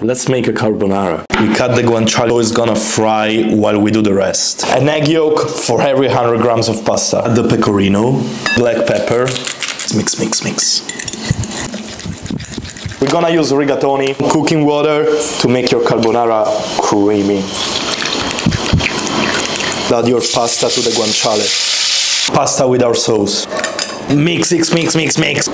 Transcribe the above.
Let's make a carbonara. We cut the guanciale, it's gonna fry while we do the rest. An egg yolk for every 100 grams of pasta. The pecorino, black pepper. Mix, mix, mix. We're gonna use rigatoni, cooking water to make your carbonara creamy. Add your pasta to the guanciale. Pasta with our sauce. Mix, mix, mix, mix, mix.